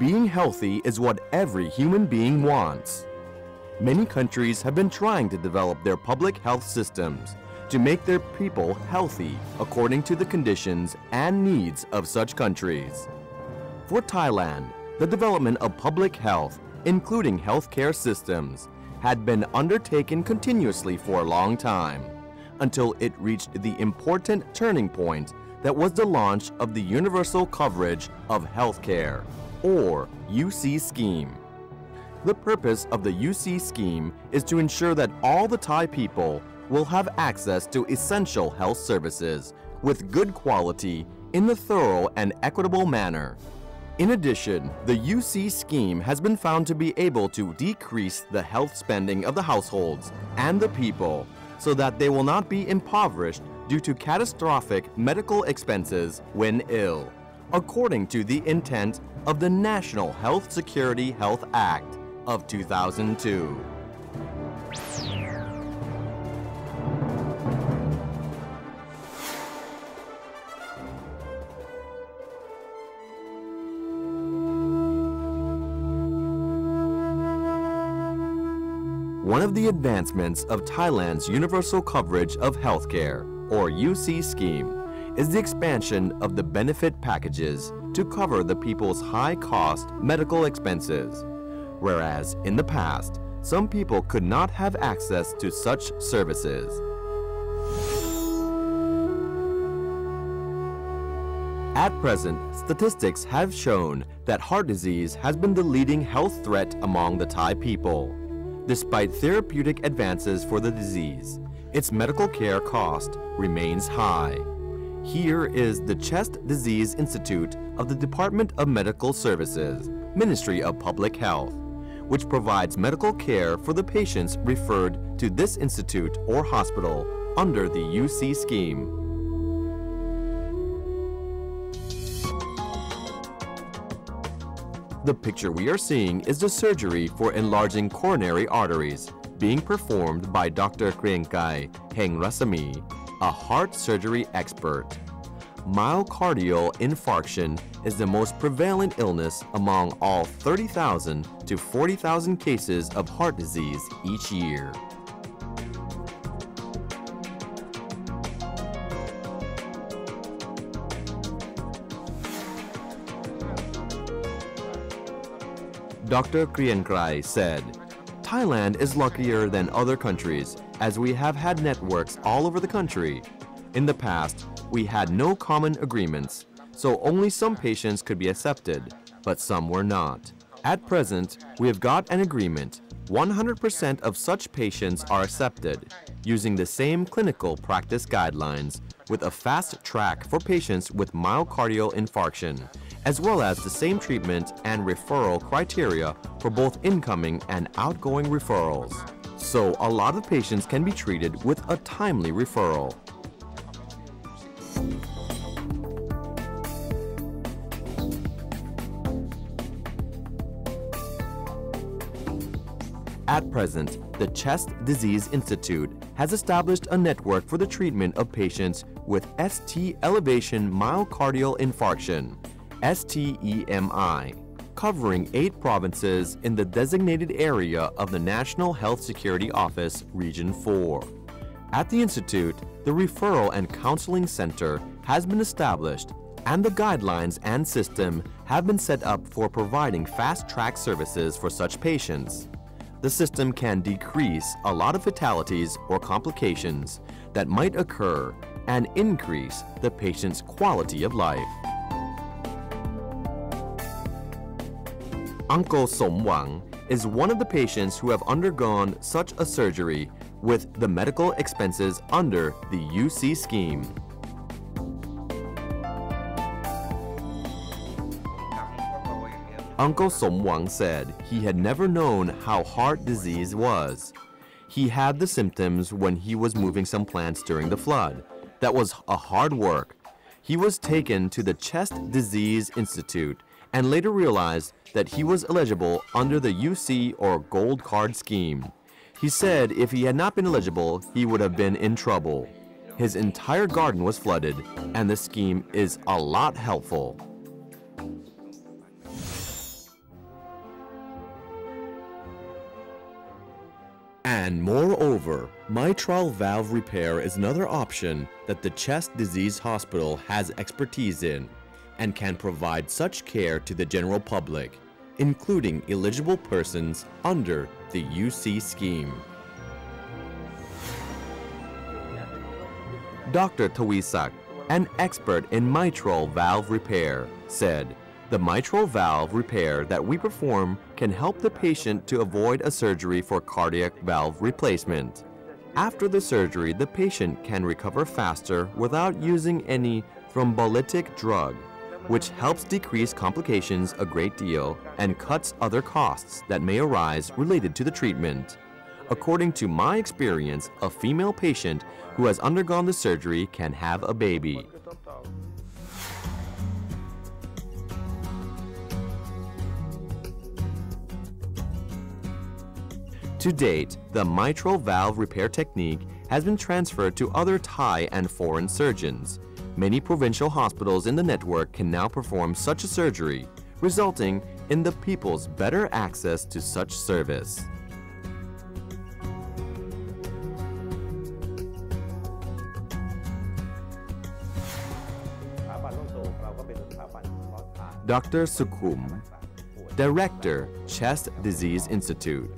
Being healthy is what every human being wants. Many countries have been trying to develop their public health systems to make their people healthy according to the conditions and needs of such countries. For Thailand, the development of public health, including healthcare systems, had been undertaken continuously for a long time until it reached the important turning point that was the launch of the Universal Coverage of Healthcare, or UC scheme. The purpose of the UC scheme is to ensure that all the Thai people will have access to essential health services with good quality in the thorough and equitable manner. In addition, the UC scheme has been found to be able to decrease the health spending of the households and the people so that they will not be impoverished due to catastrophic medical expenses when ill, according to the intent of the National Health Security Health Act of 2002. One of the advancements of Thailand's universal coverage of healthcare, or UC scheme, is the expansion of the benefit packages to cover the people's high-cost medical expenses. Whereas in the past, some people could not have access to such services. At present, statistics have shown that heart disease has been the leading health threat among the Thai people. Despite therapeutic advances for the disease, its medical care cost remains high. Here is the Chest Disease Institute of the Department of Medical Services, Ministry of Public Health, which provides medical care for the patients referred to this institute or hospital under the UC scheme. The picture we are seeing is the surgery for enlarging coronary arteries being performed by Dr. Krienkai Heng Rasami, a heart surgery expert. Myocardial infarction is the most prevalent illness among all 30,000 to 40,000 cases of heart disease each year. Dr. Kriengkrai said, Thailand is luckier than other countries as we have had networks all over the country. In the past, we had no common agreements, so only some patients could be accepted, but some were not. At present, we have got an agreement. 100% of such patients are accepted, using the same clinical practice guidelines with a fast track for patients with myocardial infarction as well as the same treatment and referral criteria for both incoming and outgoing referrals. So a lot of patients can be treated with a timely referral. At present, the Chest Disease Institute has established a network for the treatment of patients with ST elevation myocardial infarction STEMI, covering eight provinces in the designated area of the National Health Security Office, Region 4. At the Institute, the Referral and Counseling Center has been established and the guidelines and system have been set up for providing fast-track services for such patients. The system can decrease a lot of fatalities or complications that might occur and increase the patient's quality of life. Uncle Somwang is one of the patients who have undergone such a surgery with the medical expenses under the UC scheme. Uncle Somwang said he had never known how heart disease was. He had the symptoms when he was moving some plants during the flood. That was a hard work. He was taken to the Chest Disease Institute and later realized that he was eligible under the UC or Gold Card scheme. He said if he had not been eligible, he would have been in trouble. His entire garden was flooded, and the scheme is a lot helpful. And moreover, mitral valve repair is another option that the Chest Disease Hospital has expertise in and can provide such care to the general public, including eligible persons under the UC scheme. Dr. Tawisak, an expert in mitral valve repair, said, the mitral valve repair that we perform can help the patient to avoid a surgery for cardiac valve replacement. After the surgery, the patient can recover faster without using any thrombolytic drug, which helps decrease complications a great deal and cuts other costs that may arise related to the treatment. According to my experience, a female patient who has undergone the surgery can have a baby. To date, the mitral valve repair technique has been transferred to other Thai and foreign surgeons. Many provincial hospitals in the network can now perform such a surgery, resulting in the people's better access to such service. Dr. Sukum, Director, Chest Disease Institute.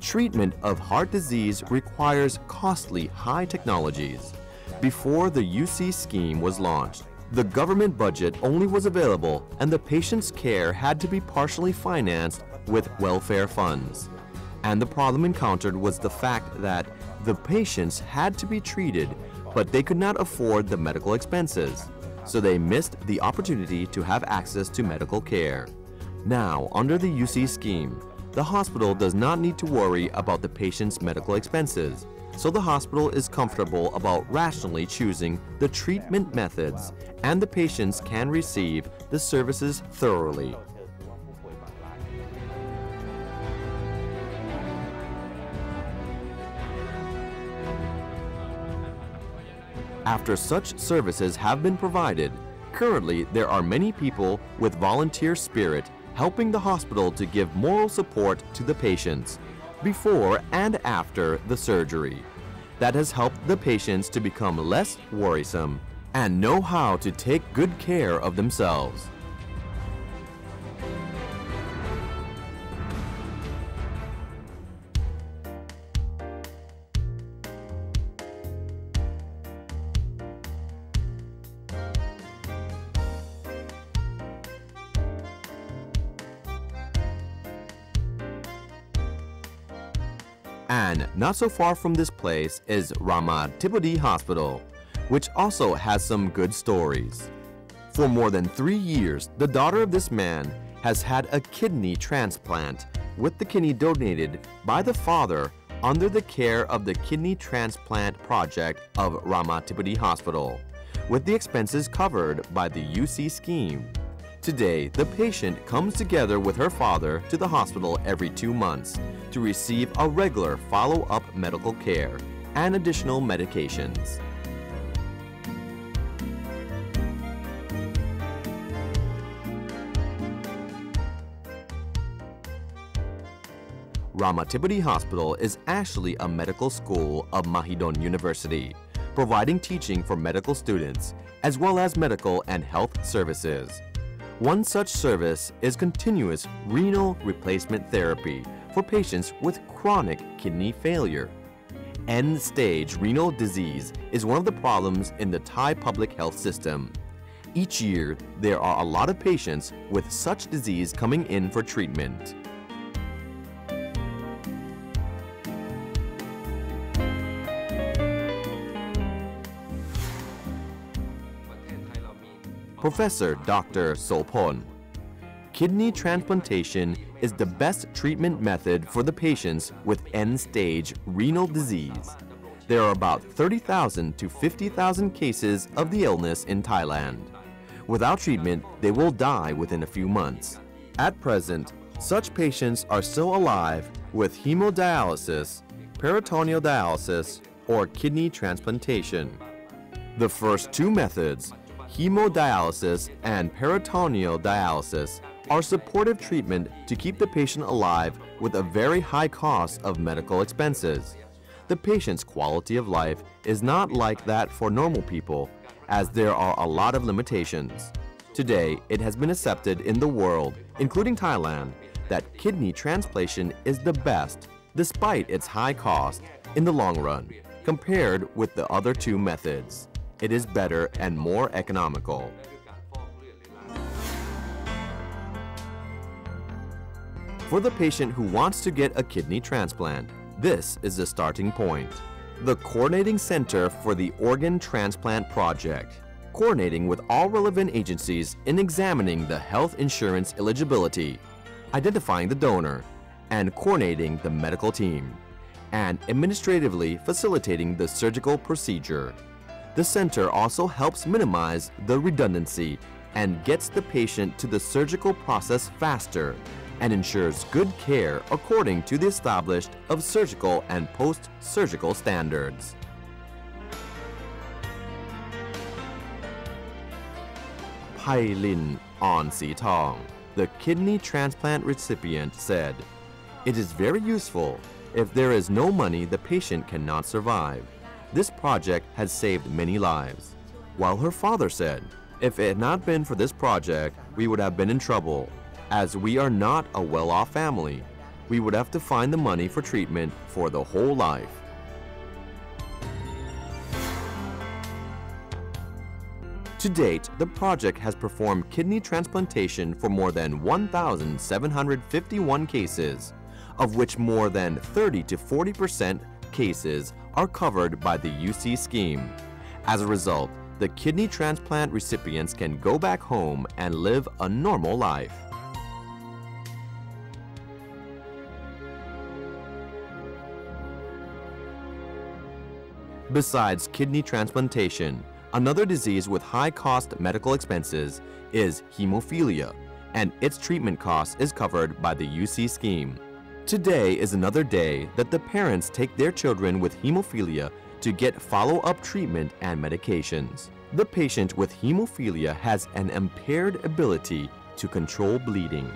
Treatment of heart disease requires costly high technologies. Before the UC scheme was launched, the government budget only was available and the patient's care had to be partially financed with welfare funds. And the problem encountered was the fact that the patients had to be treated, but they could not afford the medical expenses so they missed the opportunity to have access to medical care. Now, under the UC scheme, the hospital does not need to worry about the patient's medical expenses, so the hospital is comfortable about rationally choosing the treatment methods and the patients can receive the services thoroughly. After such services have been provided, currently there are many people with volunteer spirit helping the hospital to give moral support to the patients before and after the surgery. That has helped the patients to become less worrisome and know how to take good care of themselves. And not so far from this place is Ramathibodi Hospital, which also has some good stories. For more than three years, the daughter of this man has had a kidney transplant with the kidney donated by the father under the care of the Kidney Transplant Project of Ramathibodi Hospital, with the expenses covered by the UC scheme. Today, the patient comes together with her father to the hospital every two months to receive a regular follow-up medical care and additional medications. Ramathibodi Hospital is actually a medical school of Mahidol University, providing teaching for medical students, as well as medical and health services. One such service is continuous renal replacement therapy for patients with chronic kidney failure. End-stage renal disease is one of the problems in the Thai public health system. Each year, there are a lot of patients with such disease coming in for treatment. Professor Dr. Solpon. Kidney transplantation is the best treatment method for the patients with end-stage renal disease. There are about 30,000 to 50,000 cases of the illness in Thailand. Without treatment, they will die within a few months. At present, such patients are still alive with hemodialysis, peritoneal dialysis, or kidney transplantation. The first two methods hemodialysis and peritoneal dialysis are supportive treatment to keep the patient alive with a very high cost of medical expenses. The patient's quality of life is not like that for normal people, as there are a lot of limitations. Today, it has been accepted in the world, including Thailand, that kidney transplantation is the best, despite its high cost, in the long run, compared with the other two methods. It is better and more economical. For the patient who wants to get a kidney transplant, this is the starting point. The Coordinating Center for the Organ Transplant Project, coordinating with all relevant agencies in examining the health insurance eligibility, identifying the donor, and coordinating the medical team, and administratively facilitating the surgical procedure. The center also helps minimize the redundancy and gets the patient to the surgical process faster and ensures good care according to the established of surgical and post-surgical standards. Pailin On Si Tong, the kidney transplant recipient said, It is very useful. If there is no money, the patient cannot survive. This project has saved many lives. While her father said, If it had not been for this project, we would have been in trouble. As we are not a well-off family, we would have to find the money for treatment for the whole life. To date, the project has performed kidney transplantation for more than 1,751 cases, of which more than 30 to 40 percent cases are covered by the UC scheme. As a result, the kidney transplant recipients can go back home and live a normal life. Besides kidney transplantation, another disease with high-cost medical expenses is hemophilia, and its treatment cost is covered by the UC scheme. Today is another day that the parents take their children with hemophilia to get follow-up treatment and medications. The patient with hemophilia has an impaired ability to control bleeding.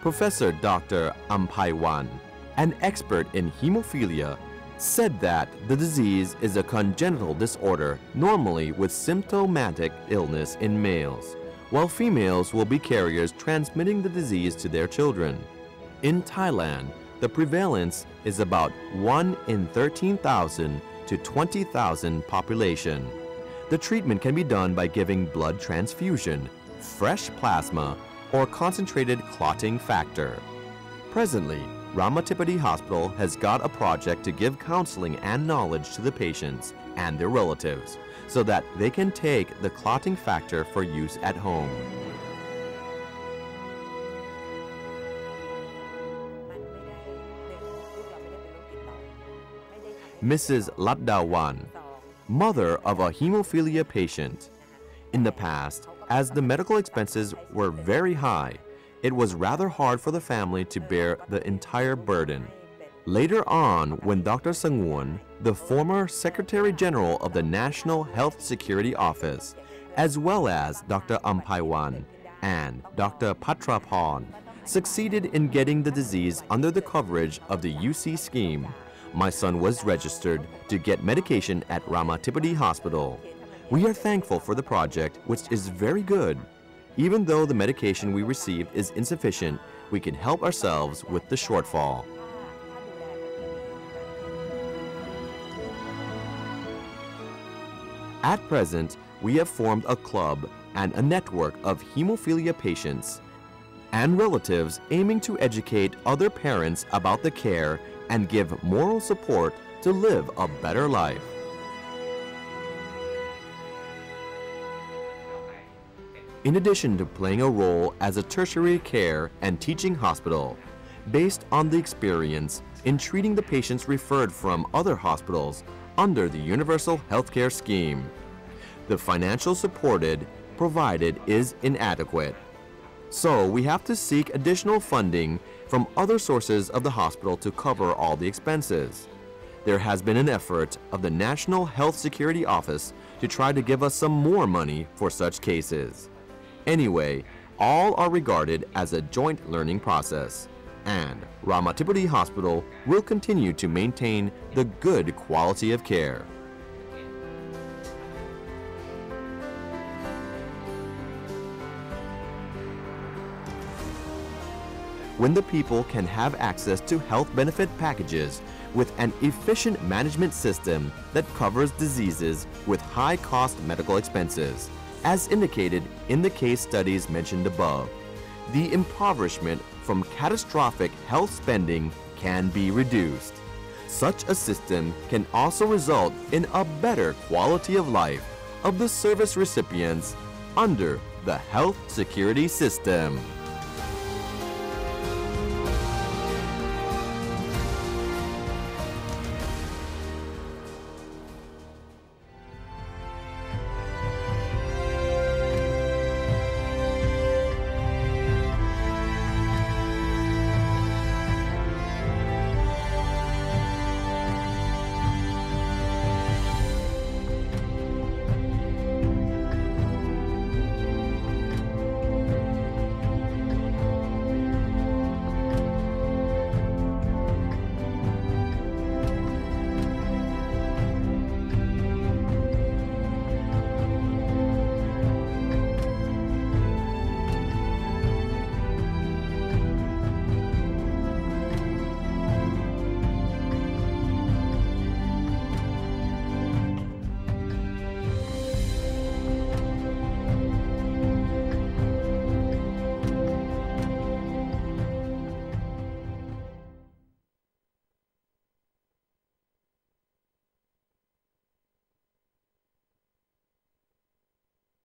Professor Dr. Ampaiwan, an expert in hemophilia, said that the disease is a congenital disorder normally with symptomatic illness in males, while females will be carriers transmitting the disease to their children. In Thailand, the prevalence is about 1 in 13,000 to 20,000 population. The treatment can be done by giving blood transfusion, fresh plasma, or concentrated clotting factor. Presently, Ramathibodi Hospital has got a project to give counseling and knowledge to the patients and their relatives so that they can take the clotting factor for use at home. Mrs. Latdawan, mother of a hemophilia patient. In the past, as the medical expenses were very high, it was rather hard for the family to bear the entire burden. Later on, when Dr. Sanguan, the former Secretary General of the National Health Security Office, as well as Dr. Ampaiwan and Dr. Patraporn, succeeded in getting the disease under the coverage of the UC scheme, my son was registered to get medication at Ramathibodi Hospital. We are thankful for the project, which is very good. Even though the medication we receive is insufficient, we can help ourselves with the shortfall. At present, we have formed a club and a network of hemophilia patients and relatives aiming to educate other parents about the care and give moral support to live a better life. In addition to playing a role as a tertiary care and teaching hospital, based on the experience in treating the patients referred from other hospitals under the Universal Healthcare Scheme, the financial supported provided is inadequate. So we have to seek additional funding from other sources of the hospital to cover all the expenses. There has been an effort of the National Health Security Office to try to give us some more money for such cases. Anyway, all are regarded as a joint learning process. And Ramathibodi Hospital will continue to maintain the good quality of care. When the people can have access to health benefit packages with an efficient management system that covers diseases with high cost medical expenses, as indicated in the case studies mentioned above, the impoverishment from catastrophic health spending can be reduced. Such a system can also result in a better quality of life of the service recipients under the health security system.